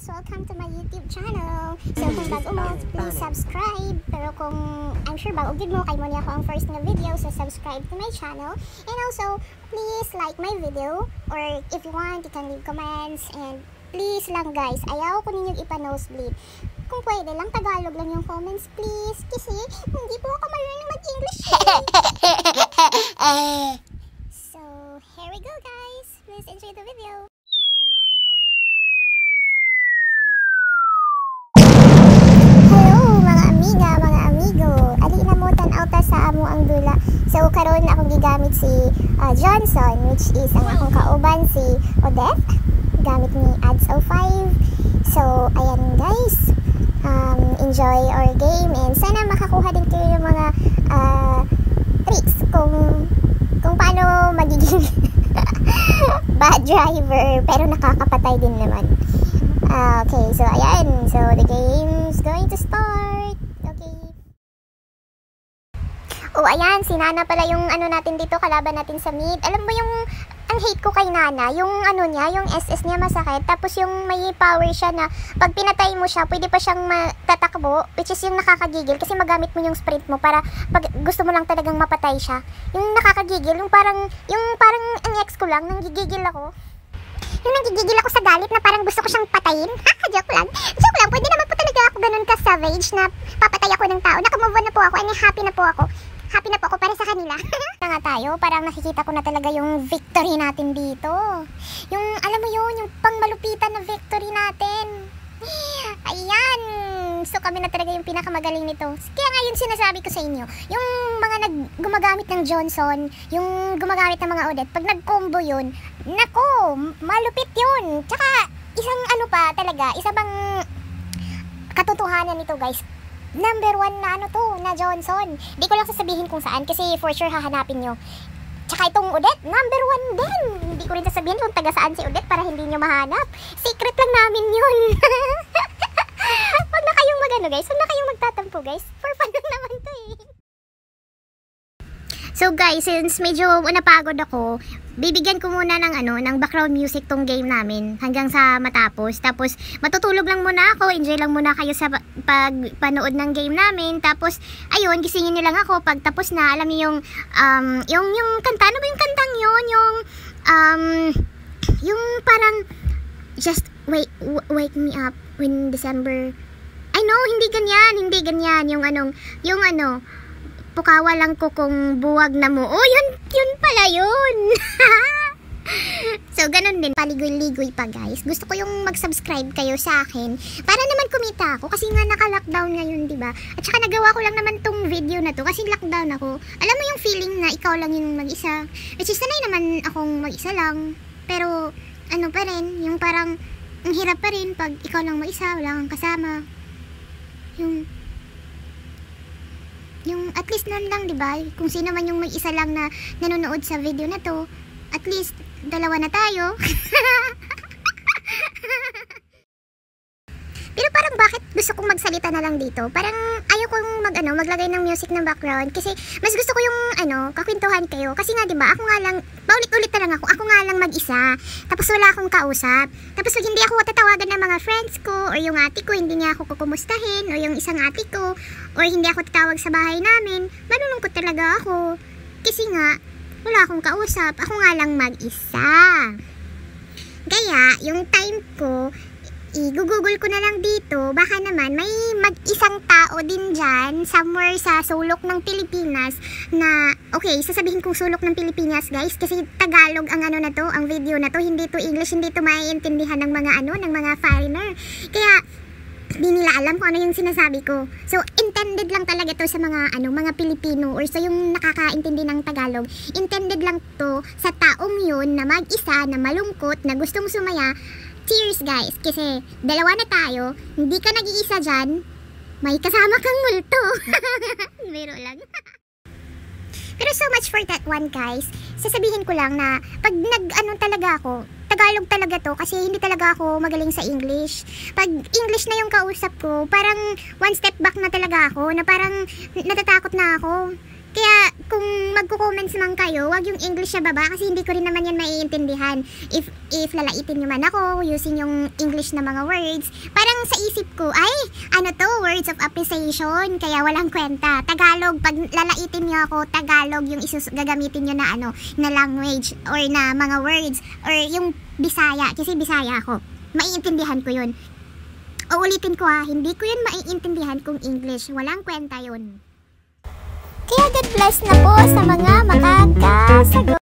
guys! Welcome to my YouTube channel. So kung bago mo, please subscribe. Pero kung I'm sure bago gid mo, kay mo niya ako ang first nga video, so subscribe to my channel. And also, please like my video. Or if you want, you can leave comments. And please lang guys, ayaw ko ninyong ipa-nosebleed. Kung pwede lang, Tagalog lang yung comments, please. Kasi hindi po ako marunong mag-English. so, here we go guys. Please enjoy the video. Hello mga amiga, mga amigo. Ali na mo tanaw ta sa amo ang dula. So karon akong gigamit si ah, Johnson which is ang akong kauban si Odette. Gamit ni Ads 05. So ayan guys. Um, enjoy our game and sana makakuha din kayo ng mga ah, tricks kung kung paano magiging bad driver pero nakakapatay din naman. Ah, okay, so ayan. So the game's going to start. Oh, ayan, si Nana pala yung ano natin dito, kalaban natin sa mid. Alam mo yung ang hate ko kay Nana, yung ano niya, yung SS niya masakit. Tapos yung may power siya na pag pinatay mo siya, pwede pa siyang matatakbo, which is yung nakakagigil kasi magamit mo yung sprint mo para pag gusto mo lang talagang mapatay siya. Yung nakakagigil, yung parang, yung parang ang ex ko lang, nanggigigil ako. Yung nanggigigil ako sa galit na parang gusto ko siyang patayin. Ha, joke lang. Joke lang, pwede naman po talaga ako ganun ka savage na papatay ako ng tao. Nakamove on na po ako and happy na po ako. Happy na po ako para sa kanila. na tayo, parang nakikita ko na talaga yung victory natin dito. Yung, alam mo yun, yung pangmalupitan na victory natin. Ayan! So kami na talaga yung pinakamagaling nito. Kaya nga yung sinasabi ko sa inyo, yung mga nag gumagamit ng Johnson, yung gumagamit ng mga Odette, pag nag-combo yun, nako, malupit yun. Tsaka, isang ano pa talaga, isa bang katotohanan nito guys, number one na ano to, na Johnson. Di ko lang sasabihin kung saan kasi for sure hahanapin nyo. Tsaka itong Odette, number one din. Hindi ko rin sasabihin kung taga saan si Odette para hindi nyo mahanap. Secret lang namin yun. Huwag na kayong magano guys. Huwag na kayong magtatampo guys. For fun lang naman to eh. So guys, since medyo napagod ako, bibigyan ko muna ng ano, ng background music tong game namin hanggang sa matapos. Tapos matutulog lang muna ako, enjoy lang muna kayo sa pa- pagpanood ng game namin. Tapos ayun, gisingin niyo lang ako pag tapos na. Alam niyo yung um yung yung kanta, ano ba yung kantang yun? Yung um yung parang just wait wake me up when December I know, hindi ganyan, hindi ganyan yung anong yung ano pukawa lang ko kung buwag na mo. Oh, yun, yun pala yun. so, ganun din. Paligoy-ligoy pa, guys. Gusto ko yung mag-subscribe kayo sa akin para naman kumita ako kasi nga naka-lockdown ngayon, ba? At saka nagawa ko lang naman tong video na to kasi lockdown ako. Alam mo yung feeling na ikaw lang yung mag-isa. Which is, sanay naman akong mag-isa lang. Pero, ano pa rin, yung parang, ang hirap pa rin pag ikaw lang mag-isa, wala kang kasama. Yung, yung at least nun lang, 'di ba? Kung sino man yung may isa lang na nanonood sa video na 'to, at least dalawa na tayo. Parang bakit gusto kong magsalita na lang dito? Parang ayaw kong mag ano, maglagay ng music ng background kasi mas gusto ko yung ano, kakwentuhan kayo. Kasi nga 'di ba, ako nga lang paulit-ulit na lang ako. Ako nga lang mag-isa. Tapos wala akong kausap. Tapos hindi ako tatawagan ng mga friends ko or yung ate ko, hindi niya ako kukumustahin o yung isang ate ko or hindi ako tatawag sa bahay namin, malulungkot talaga ako. Kasi nga, wala akong kausap. Ako nga lang mag-isa. Kaya, yung time ko, i-google ko na lang dito, baka naman may mag-isang tao din dyan, somewhere sa sulok ng Pilipinas, na, okay, sasabihin kong sulok ng Pilipinas guys, kasi Tagalog ang ano na to, ang video na to, hindi to English, hindi to maiintindihan ng mga ano, ng mga foreigner. Kaya, di nila alam kung ano yung sinasabi ko. So, intended lang talaga to sa mga ano, mga Pilipino or sa yung nakakaintindi ng Tagalog. Intended lang to sa taong yun na mag-isa, na malungkot, na gustong sumaya, Cheers guys, kasi dalawa na tayo, hindi ka nag-iisa dyan, may kasama kang multo. Biro lang. Pero so much for that one guys. Sasabihin ko lang na pag nag-ano talaga ako, Tagalog talaga to kasi hindi talaga ako magaling sa English. Pag English na yung kausap ko, parang one step back na talaga ako, na parang natatakot na ako. Kaya kung magko-comments man kayo, wag yung English sa baba kasi hindi ko rin naman yan maiintindihan. If if lalaitin nyo man ako using yung English na mga words, parang sa isip ko, ay, ano to, words of appreciation, kaya walang kwenta. Tagalog, pag lalaitin nyo ako, Tagalog yung isus gagamitin nyo na ano, na language or na mga words or yung Bisaya, kasi Bisaya ako. Maiintindihan ko yun. O ulitin ko ha, hindi ko yun maiintindihan kung English. Walang kwenta yun. Kaya God bless na po sa mga makakasagot.